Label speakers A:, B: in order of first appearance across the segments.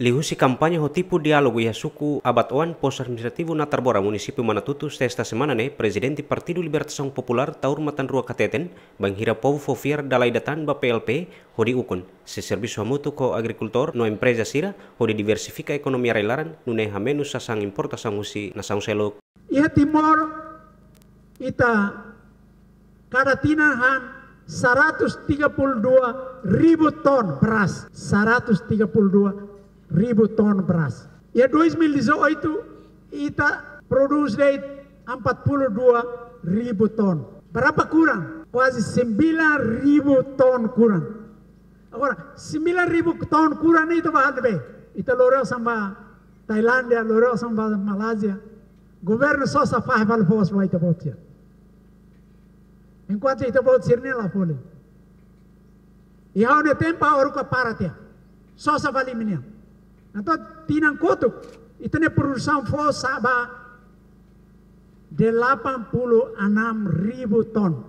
A: Lihusi kampanye ho tipu dialogo ia suku abad oan pos administrativo na tarbora município Manatutu esta semana ne presidente Partido Libertação Popular taur matan rua kateten bang hira povo fofiar dalai datan ba PLP ho di ukon se serviço hamutu ko agricultor no empresa sira ho di diversifica ekonomi railaran nune hamenu sasang importação husi na saung selok.
B: Ia timor ita karatinahan 132 ribu ton beras 132 ribu ton beras. Ya 2018 kita produksi 42 ribu ton. Berapa kurang? Quase 9 ribu ton kurang. Agora, 9 ribu ton kurang itu bahan be. Itu lorel sama Thailandia, lorel sama Malaysia. Governo só sa faz para vos vai te botar. Enquanto itu bot sirne la fole. E há um tempo a que para te. Só sa vale menino. Nato tinangkutuk ito na produksyon po sa ba 86 ribu ton.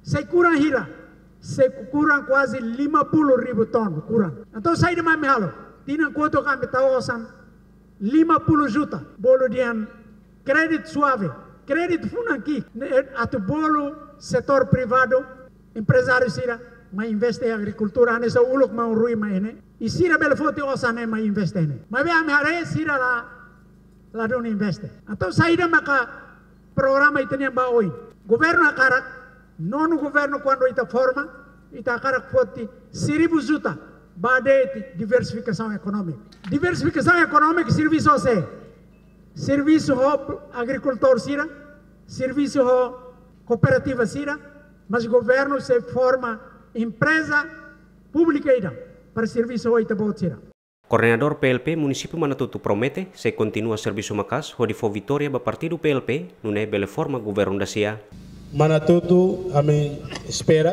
B: Saya kurang hira, Saya kurang quasi 50 ribu ton kurang. Nato saya naman mihalo. Tinangkutuk kami tawasan 50 juta. Bolo diyan credit suave. Credit funanki. At bolo setor privado. Empresário sira ma investe in agricoltura, ane sa uluk ma rui ma ene, Isira bel foti osane ma investe ne. Ma be ame hare sira la la don investe. Atau saída maka programa itenia ba oi. Governo akarak non governo quando ita forma ita akarak foti seribu juta bade diversificação econômica. Diversificação econômica serviço se serviço ho agricultor sira, serviço ho cooperativa sira, mas governo se forma empresa pública ida para serviço oita botira.
A: Coordenador PLP Município Manatutu promete se continua serviço macas ho di fo vitória ba partido PLP nune bele forma governo da sia.
C: Manatutu ami espera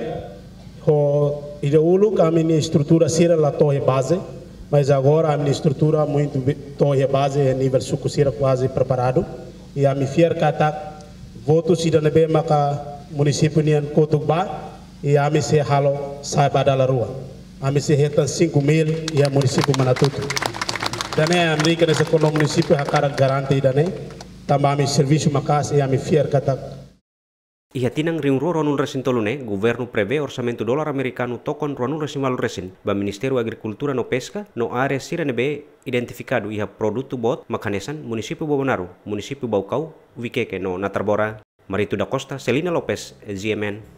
C: ho ida ulu kami ni estrutura sira la torre base mas agora a minha estrutura muito torre base a nível suco sira quase preparado e a mi fier kata voto sida nebe maka município nian kotugba e a mi halo sai badala rua a se reta 5 mil e a município Manatuto. Dane a América nesse kono município a cara garante dane também a serviço macas e a mi fier kata
A: Iha tinang ring ro ronun resin tolune, governo prevê orçamento dólar americano tokon ronun resin malu resin, ba Ministério Agricultura no Pesca, no área siranebe identificado iha produto bot makanesan município Bobonaru, município Baucau, Viqueque no Natarbora, Marito da Costa, Celina Lopes, GMN.